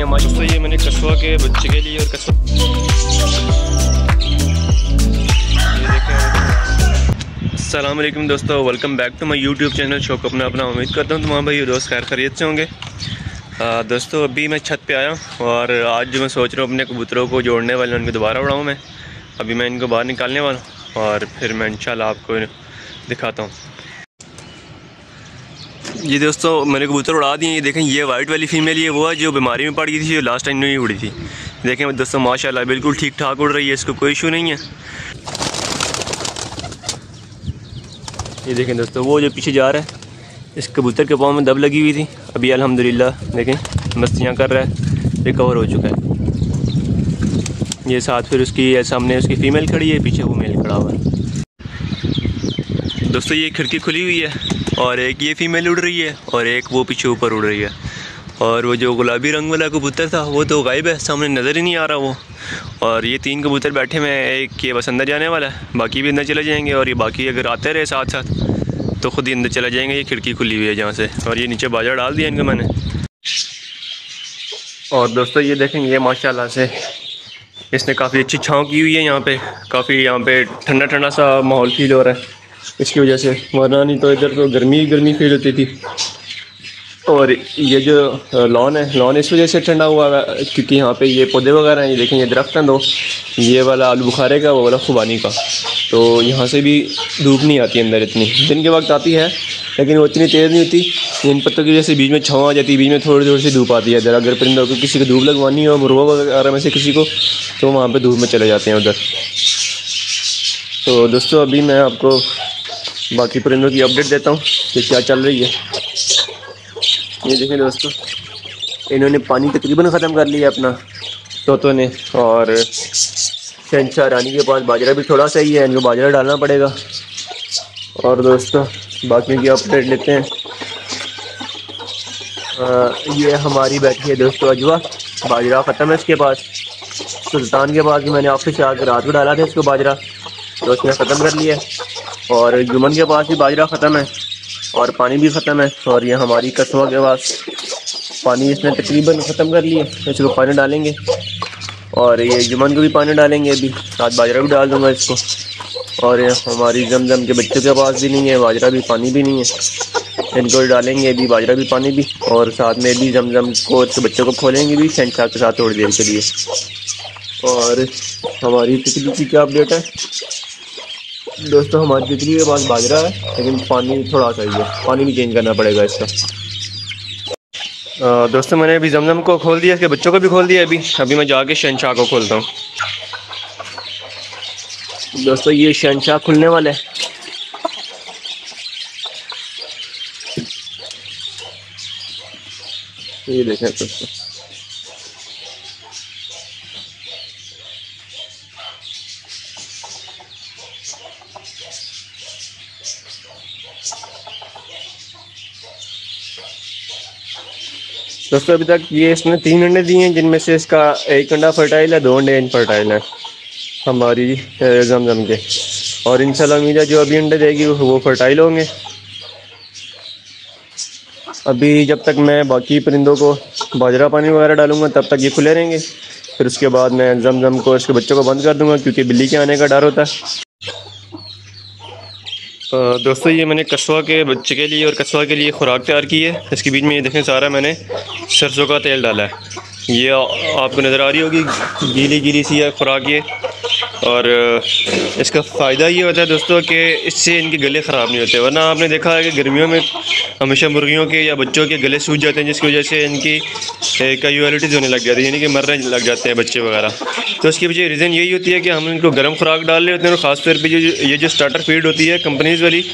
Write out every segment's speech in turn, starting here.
ये माशा तो ये मैंने कछुआ के बच्चे के लिए और कछुआ असलम दोस्तों welcome back to my YouTube channel शौक अपना अपना, उम्मीद करता हूँ तुम्हारा भाई दोस्त खैर खरीद से होंगे। दोस्तों, अभी मैं छत पे आया हूँ और आज जो मैं सोच रहा हूँ अपने कबूतरों को जोड़ने वाले, उनको दोबारा उड़ाऊँ मैं। अभी मैं इनको बाहर निकालने वाला हूँ और फिर मैं इंशाल्लाह आपको दिखाता हूँ। ये दोस्तों, मैंने कबूतर उड़ा दिए ये देखें, ये वाइट वाली फीमेल ये वो है जो बीमारी में पड़ गई थी, जो लास्ट टाइम नहीं उड़ी थी। देखें, दोस्तों, माशाल्लाह, बिल्कुल ठीक ठाक उड़ रही है, इसको कोई इशू नहीं है। ये देखें दोस्तों, वो जो पीछे जा रहा है, इस कबूतर के पाँव में दब लगी हुई थी। अभी अल्हम्दुलिल्लाह, देखें, मस्तियाँ कर रहा है रिकवर हो चुका है। ये साथ फिर उसकी सामने उसकी फ़ीमेल खड़ी है, पीछे वो मेल खड़ा हुआ है। दोस्तों, ये खिड़की खुली हुई है। और एक ये फ़ीमेल उड़ रही है, और एक वो पीछे ऊपर उड़ रही है। और वो जो गुलाबी रंग वाला कबूतर था, वो तो गायब है, सामने नज़र ही नहीं आ रहा वो। और ये तीन कबूतर बैठे हुए हैं, एक ये बस अंदर जाने वाला है, बाकी भी अंदर चले जाएँगे, और ये बाकी अगर आते रहे साथ साथ तो ख़ुद ही अंदर चले जाएँगे, ये खिड़की खुली हुई है जहाँ से। और ये नीचे बाज़ार डाल दिया इनका मैंने। और दोस्तों, ये देखेंगे, ये से इसने काफ़ी अच्छी छाँव की हुई है यहाँ पे, काफ़ी यहाँ पे ठंडा ठंडा सा माहौल फील हो रहा है। इसकी वजह से, वरना नहीं तो इधर तो गर्मी गर्मी फील होती थी। और ये जो लॉन है लॉन इस वजह से ठंडा हुआ है, क्योंकि यहाँ पे ये पौधे वगैरह हैं, ये देखें, ये दरख्त हैं दो। ये वाला आलू बुखारे का, वो वाला खुबानी का। तो यहाँ से भी धूप नहीं आती अंदर इतनी। दिन के वक्त आती है, लेकिन वो इतनी तेज़ नहीं होती इन पत्तों की वजह से बीच में छाँव आ जाती है, बीच में थोड़ी थोड़ी सी धूप आती है इधर। अगर परिंदों को किसी को धूप लगवानी हो, मुर्गा वगैरह में से किसी को तो वहाँ पर धूप में चले जाते हैं उधर। तो दोस्तों, अभी मैं आपको बाकी परिंदों की अपडेट देता हूँ कि क्या चल रही है। ये देखें दोस्तों इन्होंने पानी तकरीबन ख़त्म कर लिया अपना। तोतों ने और शहनशाह रानी के पास बाजरा भी थोड़ा सा ही है इनको बाजरा डालना पड़ेगा। और दोस्तों बाकी की अपडेट लेते हैं। आ, ये हमारी बैठी है दोस्तों अजवा बाजरा ख़त्म है इसके पास। सुल्तान के पास भी मैंने ऑफ़िस आकर रात को डाला था इसको बाजरा तो उसने ख़त्म कर लिया और जुमन के पास भी बाजरा ख़त्म है और पानी भी ख़त्म है और ये हमारी कस्बा के पास पानी इसने तकरीबन ख़त्म कर लिया इसको पानी डालेंगे और ये जुमन को भी पानी डालेंगे अभी। साथ बाजरा भी डाल दूँगा इसको। और हमारी जमजम के बच्चों के पास भी नहीं है, बाजरा भी, पानी भी नहीं है। इनको डालेंगे अभी, बाजरा भी, पानी भी। और साथ में भी जमजम को इसके बच्चों को खोलेंगे भी शहशाह के साथ थोड़ी देर के लिए। और हमारी तितली की क्या अपडेट है? दोस्तों हमारी तितली के पास बाजरा है लेकिन पानी थोड़ा सा ही है। पानी भी चेंज करना पड़ेगा इसका। दोस्तों मैंने अभी जमजम को खोल दिया इसके बच्चों को भी खोल दिया अभी। अभी मैं जाके शहनशाह को खोलता हूँ। दोस्तों ये शहनशाह खुलने वाले ये देखें दोस्तों। दोस्तों, अभी तक ये इसने तीन अंडे दिए हैं, जिनमें से इसका एक अंडा फर्टाइल है, दो अंडे इनफर्टाइल है, हमारी जमजम के। और इन है जो अभी अंडे देगी, वो फर्टाइल होंगे। अभी जब तक मैं बाकी परिंदों को बाजरा पानी वगैरह डालूँगा, तब तक ये खुले रहेंगे। फिर उसके बाद मैं जमजम को, इसके बच्चों को बंद कर दूँगा, क्योंकि बिल्ली के आने का डर होता है। दोस्तों, ये मैंने कछुआ के बच्चे के लिए और कछुआ के लिए खुराक तैयार की है। इसके बीच में ये देखें सारा मैंने सरसों का तेल डाला है। ये आपको नज़र आ रही होगी, गीली गीली सी है खुराक ये। और इसका फ़ायदा ये होता है दोस्तों कि इससे इनके गले ख़राब नहीं होते, वरना आपने देखा है कि गर्मियों में हमेशा मुर्गियों के या बच्चों के गले सूज जाते हैं, जिसकी वजह से इनकी कैजुअलिटीज़ होने लग जाती है, यानी कि मरने लग जाते हैं बच्चे वगैरह। तो उसकी वजह रीज़न यही होती है कि हम इनको गर्म खुराक डाल रहे होते हैं, और ख़ासतौर पर ये जो स्टार्टर फ़ीड होती है कंपनीज़ वाली,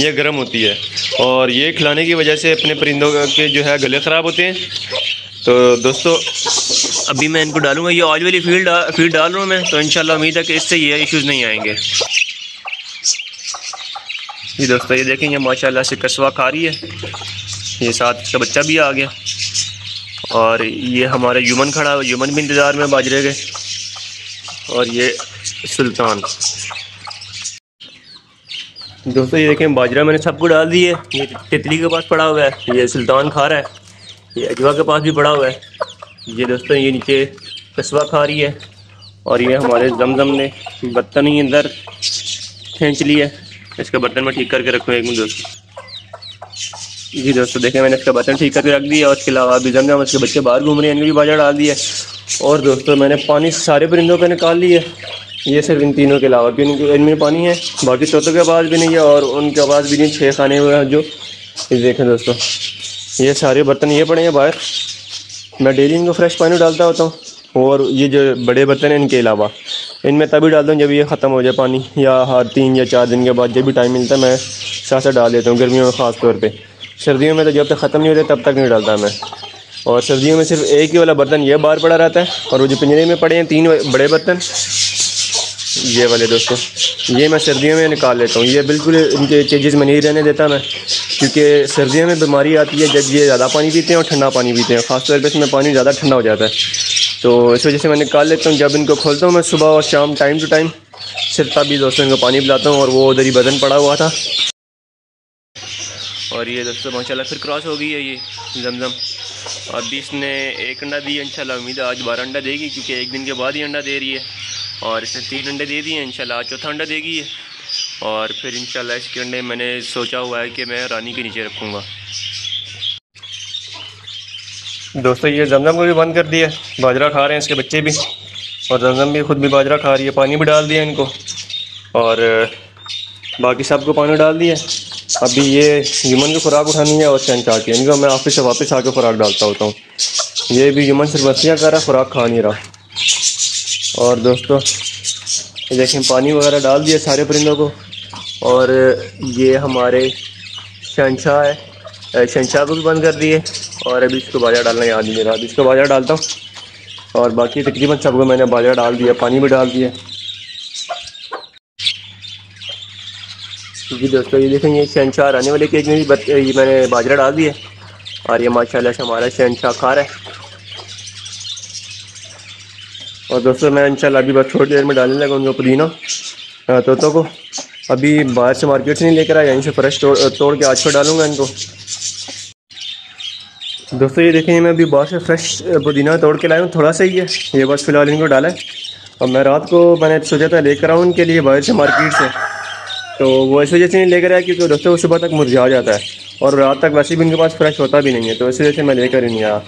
ये गर्म होती है। और ये खिलाने की वजह से अपने परिंदों के जो है गले ख़राब होते हैं। तो दोस्तों, अभी मैं इनको डालूँगा। ये ऑयल वाली फ़ील्ड फ़ील्ड डाल रहा हूँ मैं तो इंशाल्लाह उम्मीद है कि इससे ये इश्यूज़ नहीं आएँगे। जी दोस्तों, ये देखेंगे, माशाल्लाह से कसवा खा रही है। ये साथ इसका बच्चा भी आ गया। और ये हमारे युमन खड़ा हुआ, युमन भी इंतज़ार में बाजरे के। और ये सुल्तान। दोस्तों, ये देखें, बाजरा मैंने सबको डाल दिए ये तितली के पास पड़ा हुआ है। ये सुल्तान खा रहा है। ये अजवा के पास भी पड़ा हुआ है। ये दोस्तों, ये नीचे कस्बा खा रही है और ये हमारे जमजम ने बर्तन ही अंदर खींच लिया इसका बर्तन मैं ठीक करके रखूँ एक मिनट दोस्तों। जी दोस्तों, देखें मैंने इसका बर्तन ठीक करके रख दिया और उसके अलावा अभी जमजम उसके बच्चे बाहर घूम रहे हैं, इनके भी बाज़ार डाल दिया और दोस्तों, मैंने पानी सारे परिंदों का निकाल लिया ये सिर्फ़ इन तीनों के अलावा क्योंकि इनमें पानी है? बाकी तोतों के आवाज़ भी नहीं है और उनके आवाज़ भी नहीं छः खाने हुए हैं जो। देखें दोस्तों ये सारे बर्तन ये पड़े हैं बाहर। मैं डेली इनको फ्रेश पानी डालता होता हूँ। और ये जो बड़े बर्तन हैं इनके अलावा, इनमें तभी डालता हूँ जब ये ख़त्म हो जाए पानी, या हर तीन या चार दिन के बाद जब भी टाइम मिलता है, मैं साथ साथ डाल देता हूँ गर्मियों में ख़ास तौर पर सर्दियों में तो जब तक ख़त्म नहीं होते तब तक नहीं डालता मैं। और सर्दियों में सिर्फ़ एक ही वाला बर्तन, ये बाहर पड़ा रहता है, और वो जो पिंजरे में पड़े हैं तीन बड़े बर्तन, ये वाले दोस्तों, ये मैं सर्दियों में निकाल लेता हूँ। ये बिल्कुल इनके चेजेस में नहीं रहने देता मैं। क्योंकि सर्दियों में बीमारी आती है, जब ये ज़्यादा पानी पीते हैं और ठंडा पानी पीते हैं, ख़ासतौर पर इसमें पानी ज़्यादा ठंडा हो जाता है। तो इस वजह से मैं निकाल लेता हूँ, जब इनको खोलता हूँ मैं सुबह और शाम टाइम टू टाइम, सिर्फ़ तभी दोस्तों इनको पानी पिलाता हूँ और वो उधर ही बदन पड़ा हुआ था। और ये दोस्तों माशाल्लाह फिर क्रॉस हो गई है ये जमजम। अभी इसने एक अंडा दिया इंशाल्लाह उम्मीद है आज बारह अंडा देगी, क्योंकि एक दिन के बाद ही अंडा दे रही है। और इसने तीन अंडे दे दिए, इंशाल्लाह आज चौथा अंडा देगी है और फिर इंशाल्लाह इसके अंडे मैंने सोचा हुआ है कि मैं रानी के नीचे रखूँगा। दोस्तों, ये जमजम को भी बंद कर दिया। बाजरा खा रहे हैं इसके बच्चे भी। और जमजम भी खुद भी बाजरा खा रही है। पानी भी डाल दिया इनको। और बाकी सबको पानी डाल दिया। अभी ये ह्यूमन की खुराक उठानी है और शहनशाह की इनको मैं ऑफ़िस से वापस आके खुराक डालता होता हूँ। ये भी ह्यूमन सिर्फ़ बस्तियाँ कर रहा है, खुराक खा नहीं रहा। और दोस्तों ये देखें पानी वगैरह डाल दिया सारे परिंदों को। और ये हमारे शहनशाह है शहनशाह को भी बंद कर दिए। और अभी इसको बाज़ार डालना याद नहीं रहा इसको बाज़ार डालता हूँ। और बाकी तकरीबन सबको मैंने बाज़ार डाल दिया, पानी भी डाल दिया। जी दोस्तों, ये देखें ये शहनशाह आने वाले केक में भी ये मैंने बाजरा डाल दिया। और ये माशाल्लाह से हमारा शहनशाह खा रहा है। और दोस्तों मैं इंशाल्लाह अभी बस थोड़ी देर में डालने लगा उनको पुदीना तोतों को अभी बाहर से मार्केट से नहीं लेकर आया यहीं से फ्रेश तोड़, तोड़ के आज पर डालूँगा इनको। दोस्तों ये देखें मैं अभी बाहर से फ्रेश पुदीना तोड़ के लाया हूँ थोड़ा सा ही है। ये बस फ़िलहाल इनको डाला है। और मैं रात को मैंने सोचा था लेकर आऊँ उनके लिए बाहर से मार्केट से। तो वो इस वजह से नहीं लेकर आया क्योंकि दोस्तों सुबह तक मुरझा जाता है। और रात तक वैसे भी इनके पास फ्रेश होता भी नहीं है तो इस वजह से मैं लेकर ही नहीं आया।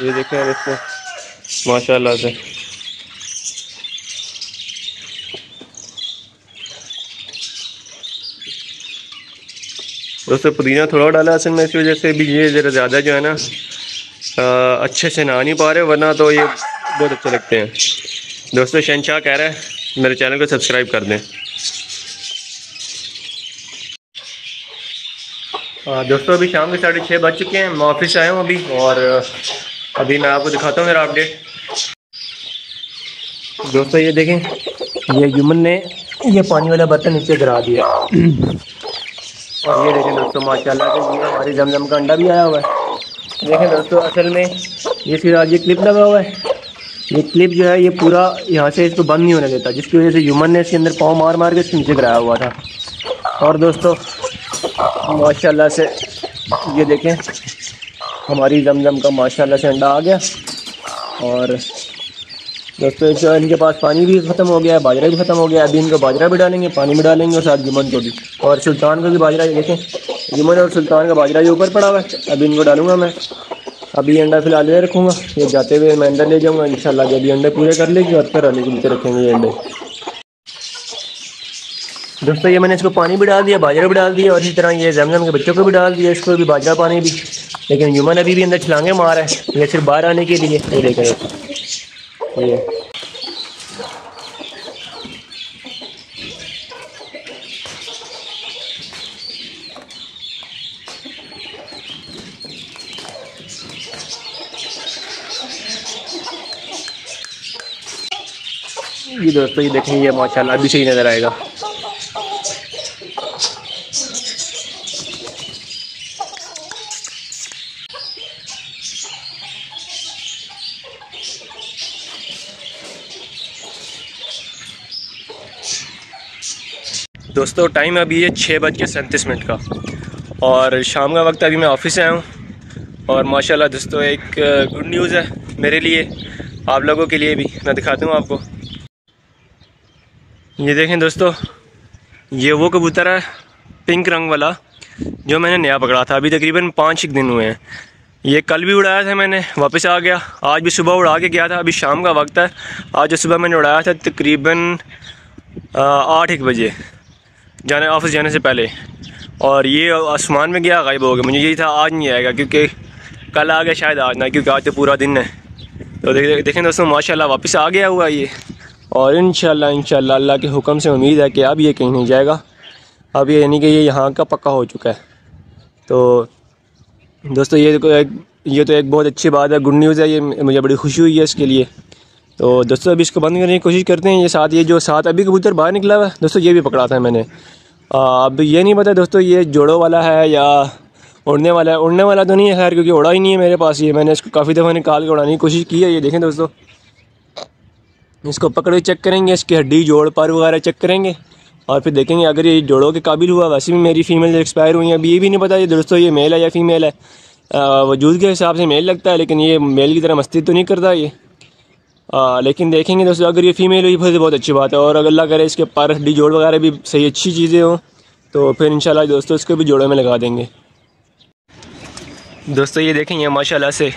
ये देखें दोस्तों माशाल्लाह से। दोस्तों पुदीना थोड़ा डाला असल में इस वजह से भी ये ज़रा ज़्यादा जो है ना आ, अच्छे से ना नहीं पा रहे वरना तो ये बहुत अच्छे लगते हैं। दोस्तों शहनशाह कह रहा है मेरे चैनल को सब्सक्राइब कर दें। दोस्तों अभी शाम के साढ़े छः बज चुके हैं मैं ऑफ़िस आया हूँ अभी और अभी मैं आपको दिखाता हूँ मेरा अपडेट दोस्तों, ये देखें, ये युमन ने ये पानी वाला बर्तन नीचे गिरा दिया। और ये देखें दोस्तों, माशाल्लाह से ये हमारी जमजम का अंडा भी आया हुआ है। देखें दोस्तों, असल में ये फिर ये क्लिप लगा हुआ है। ये क्लिप जो है, ये पूरा यहाँ से इसको बंद नहीं होने देता, जिसकी वजह से ह्यूमन ने इसके अंदर पाँव मार मार के इसके नीचे गिराया हुआ था। और दोस्तों, माशाल्लाह से ये देखें हमारी जमजम का माशाल्लाह से अंडा आ गया। और दोस्तों जो इनके पास पानी भी ख़त्म हो गया है, बाजरा भी ख़त्म हो गया है। अभी इनको बाजरा भी डालेंगे, पानी भी डालेंगे और साथ जुमन को भी। और सुल्तान को भी बाजरा देखें जुमन और सुल्तान का बाजरा भी ऊपर पड़ा हुआ है। अभी इनको डालूँगा मैं। अभी अंडा फ़िलहाल ले रखूँगा। ये जाते हुए मैं अंडा ले जाऊँगा, इंशाल्लाह जब ये अंडे पूरे कर लेगी और फिर आने के नीचे रखेंगे ये अंडे। दोस्तों, ये मैंने इसको पानी भी डाल दिया, बाजरा भी डाल दिया और इसी तरह ये जमजम के बच्चों को भी डाल दिया, इसको भी बाजरा पानी भी। लेकिन ह्यूमन अभी भी अंदर छलांगे मार है। ये सिर्फ़ बाहर आने के लिए। ये देखें ये। ये दोस्तों, ये देखें, ये माशाल्लाह अभी सही नज़र आएगा। दोस्तों टाइम अभी है छः बज के सैंतीस मिनट का। और शाम का वक्त अभी मैं ऑफ़िस आया हूँ। और माशाल्लाह दोस्तों, एक गुड न्यूज़ है मेरे लिए, आप लोगों के लिए भी। मैं दिखाता हूँ आपको। ये देखें दोस्तों, ये वो कबूतर है पिंक रंग वाला, जो मैंने नया पकड़ा था। अभी तकरीबन पाँच एक दिन हुए हैं। ये कल भी उड़ाया था मैंने, वापस आ गया। आज भी सुबह उड़ा के गया था, अभी शाम का वक्त है। आज सुबह मैंने उड़ाया था तकरीबन आठ एक बजे। जाने ऑफ़िस जाने से पहले। और ये आसमान में गया, गायब हो गया। मुझे यही था, आज नहीं आएगा, क्योंकि कल आ गया, शायद आज ना, क्योंकि आज तो पूरा दिन है। तो देख, देखें दोस्तों, माशाल्लाह वापस आ गया हुआ ये। और इन इंशाल्लाह, अल्लाह के हुक्म से उम्मीद है कि अब ये कहीं नहीं जाएगा। अब ये यानी कि ये यहाँ का पक्का हो चुका है। तो दोस्तों, ये तो एक, ये तो एक बहुत अच्छी बात है गुड न्यूज़ है, ये मुझे बड़ी खुशी हुई है इसके लिए। तो दोस्तों, अभी इसको बंद करने की कोशिश करते हैं। ये साथ, ये जो साथ, अभी कबूतर बाहर निकला हुआ है। दोस्तों, ये भी पकड़ा था मैंने। अब ये नहीं पता दोस्तों, ये जोड़ों वाला है या उड़ने वाला है। उड़ने वाला तो नहीं है खैर, क्योंकि उड़ा ही नहीं है मेरे पास। ये मैंने इसको काफ़ी दफ़ा निकाल के उड़ाने की कोशिश की है। ये देखें दोस्तों। इसको पकड़ के चेक करेंगे। इसकी हड्डी, जोड़, पर वगैरह चेक करेंगे। और फिर देखेंगे, अगर ये जोड़ों के काबिल हुआ, वैसे भी मेरी फ़ीमेल एक्सपायर हुई है। अभी ये भी नहीं पता ये दोस्तों, ये मेल है या फीमेल है। वजूद के हिसाब से मेल लगता है, लेकिन ये मेल की तरह मस्ती तो नहीं करता ये। आ, लेकिन देखेंगे दोस्तों अगर ये फ़ीमेल हुई फिर बहुत अच्छी बात है। और अगर अल्लाह करे इसके पर हड्डी जोड़ वगैरह भी सही अच्छी चीज़ें हों तो फिर इन दोस्तों इसको भी जोड़ों में लगा देंगे। दोस्तों ये देखें ये माशाल्लाह से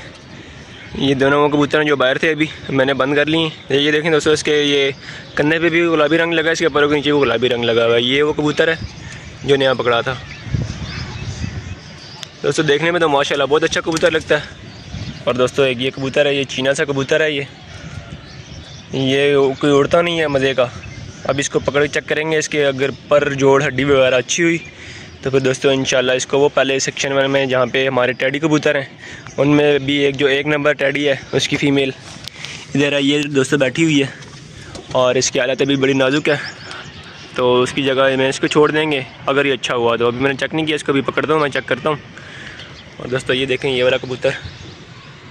ये दोनों कबूतर जो बाहर थे अभी मैंने बंद कर लिए। ये देखें दोस्तों इसके ये कंधे पे भी गुलाबी रंग लगा है इसके परों के नीचे भी गुलाबी रंग लगा हुआ है। ये वो कबूतर है जो नया पकड़ा था। दोस्तों देखने में तो माशाल्लाह बहुत अच्छा कबूतर लगता है। और दोस्तों एक ये कबूतर है ये चीना सा कबूतर है ये। ये कोई उड़ता नहीं है मज़े का। अब इसको पकड़ के चेक करेंगे, इसके अगर पर जोड़ हड्डी वगैरह अच्छी हुई तो फिर दोस्तों इंशाल्लाह इसको वो पहले सेक्शन वन में जहाँ पे हमारे टैडी कबूतर हैं, उनमें भी एक जो एक नंबर टैडी है, उसकी फ़ीमेल इधर ये दोस्तों बैठी हुई है और इसकी हालत अभी बड़ी नाजुक है। तो उसकी जगह मैं इसको छोड़ देंगे, अगर ये अच्छा हुआ तो। अभी मैंने चेक नहीं किया, इसको भी पकड़ता हूँ मैं चेक करता हूँ। और दोस्तों ये देखें ये वाला कबूतर।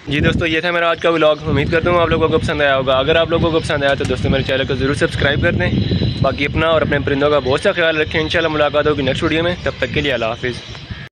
जी दोस्तों, ये था मेरा आज का व्लॉग उम्मीद करता हूँ आप लोगों को पसंद आया होगा। अगर आप लोगों को पसंद आया तो दोस्तों, मेरे चैनल को ज़रूर सब्सक्राइब कर दें। बाकी अपना और अपने परिंदों का बहुत सा ख्याल रखें। इंशाल्लाह मुलाकात होगी नेक्स्ट वीडियो में। तब तक के लिए अला हाफिज़।